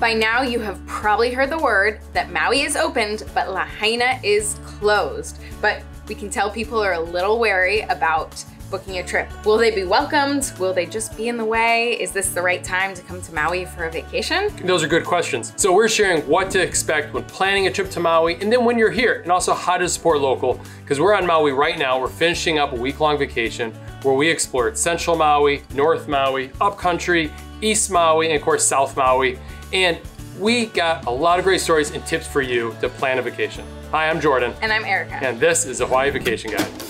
By now, you have probably heard the word that Maui is opened, but Lahaina is closed. But we can tell people are a little wary about booking a trip. Will they be welcomed? Will they just be in the way? Is this the right time to come to Maui for a vacation? Those are good questions. So we're sharing what to expect when planning a trip to Maui and then when you're here and also how to support local because we're on Maui right now. We're finishing up a week-long vacation where we explored Central Maui, North Maui, Upcountry, East Maui, and of course South Maui. And we got a lot of great stories and tips for you to plan a vacation. Hi, I'm Jordan. And I'm Erica. And this is the Hawaii Vacation Guide.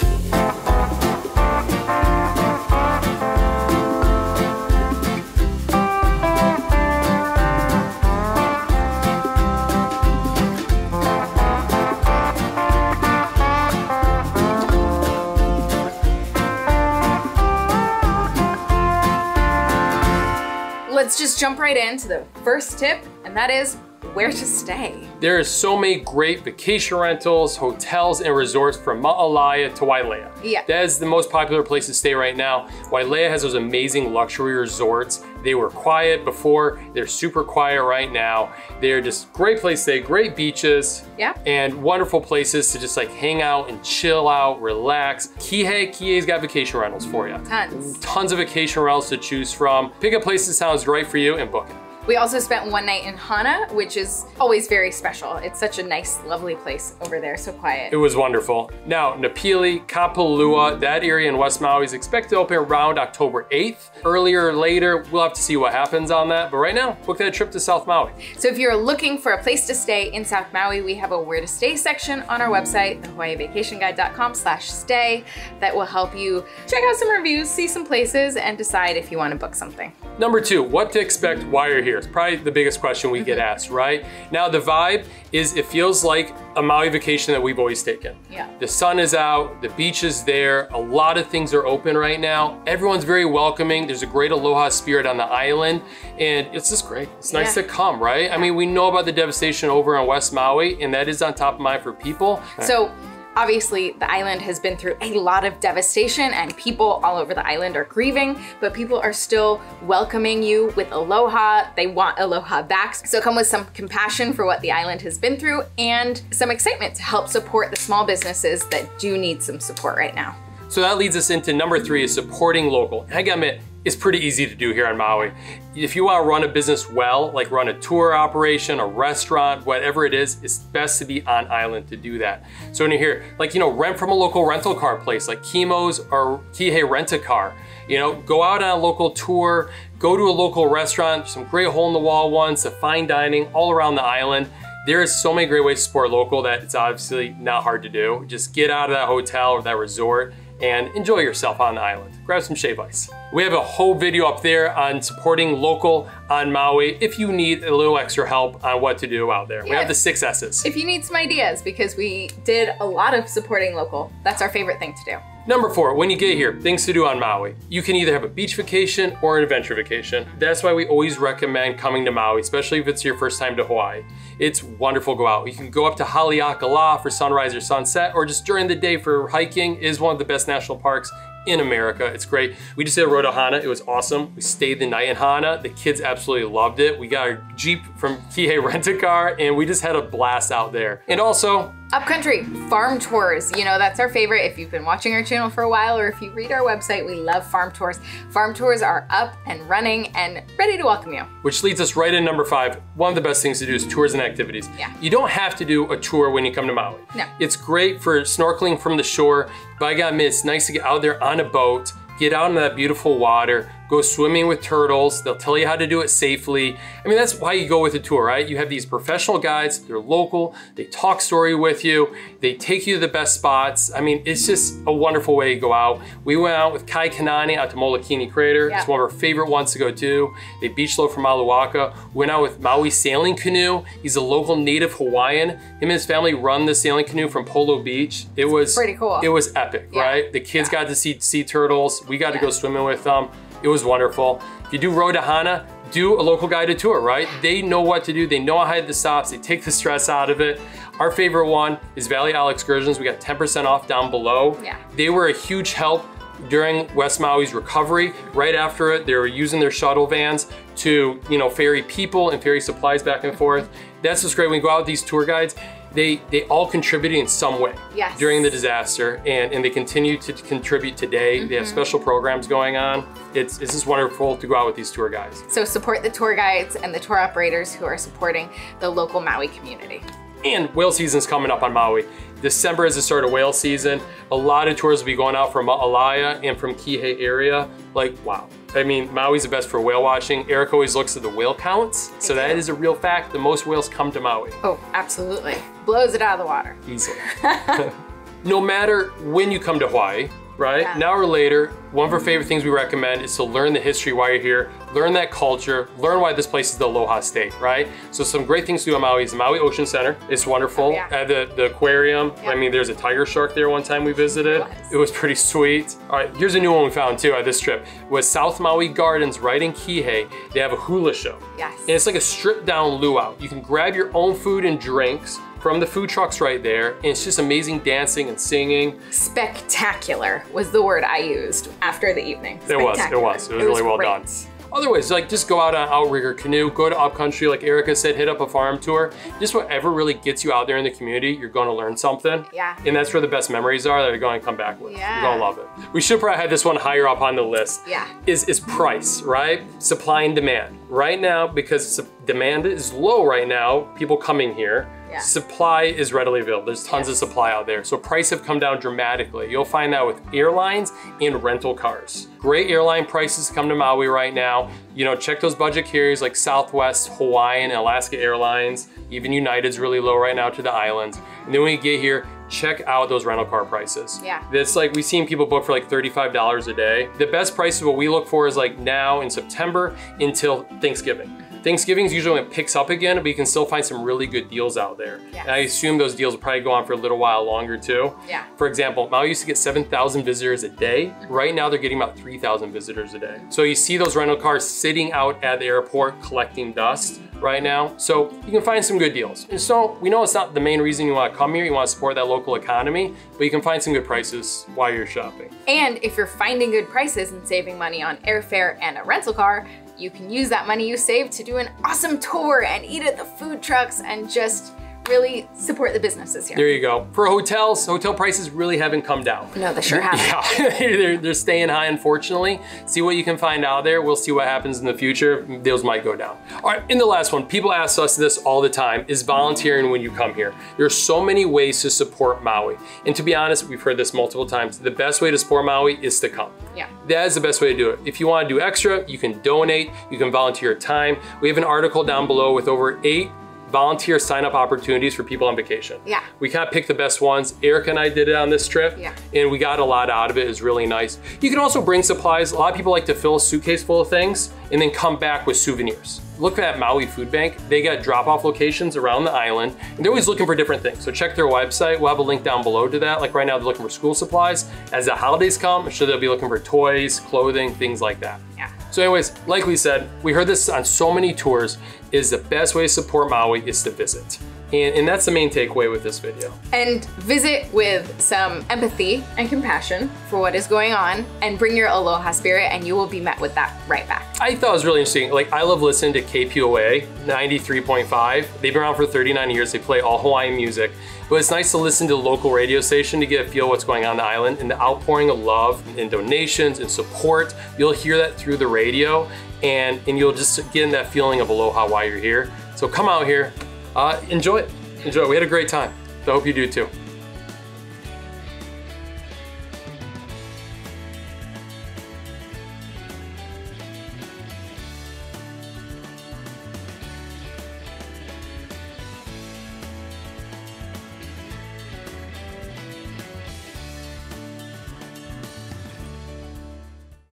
Let's just jump right into the first tip, and that is where to stay. There are so many great vacation rentals, hotels, and resorts from Ma'alaea to Wailea. Yeah. That is the most popular place to stay right now. Wailea has those amazing luxury resorts. They were quiet before, they're super quiet right now. They're just great place to stay, great beaches. Yeah. And wonderful places to just like hang out and chill out, relax. Kihei, Kihei's got vacation rentals for you. Tons. Tons of vacation rentals to choose from. Pick a place that sounds right for you and book it. We also spent one night in Hana, which is always very special. It's such a nice, lovely place over there, so quiet. It was wonderful. Now, Napili, Kapalua, that area in West Maui is expected to open around October 8th. Earlier or later, we'll have to see what happens on that. But right now, book that trip to South Maui. So if you're looking for a place to stay in South Maui, we have a where to stay section on our website, thehawaiivacationguide.com slash stay that will help you check out some reviews, see some places, and decide if you want to book something. Number two, what to expect while you're here. It's probably the biggest question we get mm-hmm. asked, right? Now, the vibe is it feels like a Maui vacation that we've always taken. Yeah. The sun is out, the beach is there, a lot of things are open right now. Everyone's very welcoming. There's a great aloha spirit on the island, and it's just great. It's nice Yeah. to come, right? I mean, we know about the devastation over on West Maui, and that is on top of mind for people. So obviously the island has been through a lot of devastation and people all over the island are grieving, but people are still welcoming you with aloha. They want aloha back. So come with some compassion for what the island has been through and some excitement to help support the small businesses that do need some support right now. So that leads us into number three is supporting local. And I gotta admit, it's pretty easy to do here on Maui. If you wanna run a business well, like run a tour operation, a restaurant, whatever it is, it's best to be on island to do that. So when you're here, like, you know, rent from a local rental car place like Kimo's or Kihei Rent a Car. You know, go out on a local tour, go to a local restaurant, some great hole in the wall ones, the fine dining all around the island. There is so many great ways to support local that it's obviously not hard to do. Just get out of that hotel or that resort and enjoy yourself on the island. Grab some shave ice. We have a whole video up there on supporting local on Maui if you need a little extra help on what to do out there. We have the six S's. If you need some ideas, because we did a lot of supporting local, that's our favorite thing to do. Number four, when you get here, things to do on Maui. You can either have a beach vacation or an adventure vacation. That's why we always recommend coming to Maui, especially if it's your first time to Hawaii. It's wonderful to go out. You can go up to Haleakala for sunrise or sunset, or just during the day for hiking It is one of the best national parks in America. It's great. We just did a road to Hana. It was awesome. We stayed the night in Hana. The kids absolutely loved it. We got our Jeep from Kihei Rent-A-Car and we just had a blast out there. And also, Upcountry farm tours, you know, that's our favorite. If you've been watching our channel for a while or if you read our website, we love farm tours. Farm tours are up and running and ready to welcome you. which leads us right in number five. One of the best things to do is tours and activities. Yeah. You don't have to do a tour when you come to Maui. No. It's great for snorkeling from the shore, but I gotta admit, it's nice to get out there on a boat, get out in that beautiful water, go swimming with turtles. They'll tell you how to do it safely. I mean, that's why you go with a tour, right? You have these professional guides, they're local, they talk story with you, they take you to the best spots. I mean, it's just a wonderful way to go out. We went out with Kai Kanani out to Molokini Crater. Yeah. It's one of our favorite ones to go to. They beach load from Maluaka. Went out with Maui Sailing Canoe. He's a local native Hawaiian. Him and his family run the sailing canoe from Polo Beach. It was pretty cool. It was epic, Yeah. right? The kids got to see sea turtles. We got to go swimming with them. It was wonderful. If you do Road to Hana, do a local guided tour, right? They know what to do. They know how to hide the stops. They take the stress out of it. Our favorite one is Valley Isle Excursions. We got 10% off down below. Yeah. They were a huge help during West Maui's recovery. Right after it, they were using their shuttle vans to, you know, ferry people and ferry supplies back and forth. That's what's great when you go out with these tour guides they they all contributed in some way yes. during the disaster and, and they continue to contribute today. Mm -hmm. They have mm-hmm. special programs going on. It's, it's just wonderful to go out with these tour guides. So support the tour guides and the tour operators who are supporting the local Maui community. And whale season's coming up on Maui. December is the start of whale season. A lot of tours will be going out from Alaia and from Kihei area. Like, wow, I mean, Maui's the best for whale watching. Eric always looks at the whale counts. So that is a real fact. The most whales come to Maui. Oh, absolutely. Blows it out of the water. Easily. no matter when you come to Hawaii, right? Yeah. Now or later, one of our favorite things we recommend is to learn the history while you're here, learn that culture, learn why this place is the Aloha State, right? So some great things to do at Maui is the Maui Ocean Center. It's wonderful. Oh, yeah. At the, the aquarium, yeah. I mean, there's a tiger shark there one time we visited. It was. it was. pretty sweet. All right, here's a new one we found too at this trip. Was South Maui Gardens right in Kihei. They have a hula show. Yes. And it's like a stripped down luau. You can grab your own food and drinks, from the food trucks right there. And it's just amazing dancing and singing. Spectacular was the word I used after the evening. It was, it was. It was, it really well great. Otherwise, like just go out on outrigger canoe, go to upcountry, like Erica said, hit up a farm tour. Just whatever really gets you out there in the community, you're going to learn something. Yeah. And that's where the best memories are that you're going to come back with. Yeah. You're going to love it. We should probably have this one higher up on the list. Yeah. Is, is price, right? Supply and demand. Right now, because demand is low right now, people coming here, yeah. Supply is readily available. There's tons yes. of supply out there. So prices have come down dramatically. You'll find that with airlines and rental cars. Great airline prices come to Maui right now. You know, check those budget carriers like Southwest, Hawaiian, Alaska Airlines. Even United's really low right now to the islands. And then when you get here, check out those rental car prices. Yeah. It's like, we've seen people book for like $35 a day. The best prices, what we look for is like now in September until Thanksgiving. Thanksgiving is usually when it picks up again, but you can still find some really good deals out there. Yes. And I assume those deals will probably go on for a little while longer too. Yeah. For example, Maui used to get 7,000 visitors a day. Mm-hmm. Right now they're getting about 3,000 visitors a day. So you see those rental cars sitting out at the airport collecting dust mm-hmm. right now. So you can find some good deals. And so we know it's not the main reason you wanna come here, you wanna support that local economy, but you can find some good prices while you're shopping. And if you're finding good prices and saving money on airfare and a rental car, you can use that money you saved to do an awesome tour and eat at the food trucks and just really support the businesses here. There you go. For hotels, hotel prices really haven't come down. No, they sure haven't. Yeah, they're, they're staying high, unfortunately. See what you can find out there. We'll see what happens in the future. Those might go down. All right, in the last one, people ask us this all the time, is volunteering when you come here. There's so many ways to support Maui. And to be honest, we've heard this multiple times. The best way to support Maui is to come. Yeah. That is the best way to do it. If you want to do extra, you can donate, you can volunteer your time. We have an article down below with over eight volunteer sign up opportunities for people on vacation. Yeah. We kind of picked the best ones. Erica and I did it on this trip yeah. and we got a lot out of it. It was really nice. You can also bring supplies. A lot of people like to fill a suitcase full of things and then come back with souvenirs. Look at Maui Food Bank. They got drop-off locations around the island and they're always looking for different things. So check their website. We'll have a link down below to that. Like right now, they're looking for school supplies. As the holidays come, I'm sure they'll be looking for toys, clothing, things like that. Yeah. So anyways, like we said, we heard this on so many tours, is the best way to support Maui is to visit. And, and, that's the main takeaway with this video. And visit with some empathy and compassion for what is going on and bring your aloha spirit and you will be met with that right back. I thought it was really interesting. Like I love listening to KPOA 93.5. They've been around for 39 years. They play all Hawaiian music. But it's nice to listen to the local radio station to get a feel what's going on the island and the outpouring of love and donations and support. You'll hear that through the radio and, and you'll just get in that feeling of aloha while you're here. So come out here, uh, enjoy it. Enjoy it. We had a great time. So I hope you do too.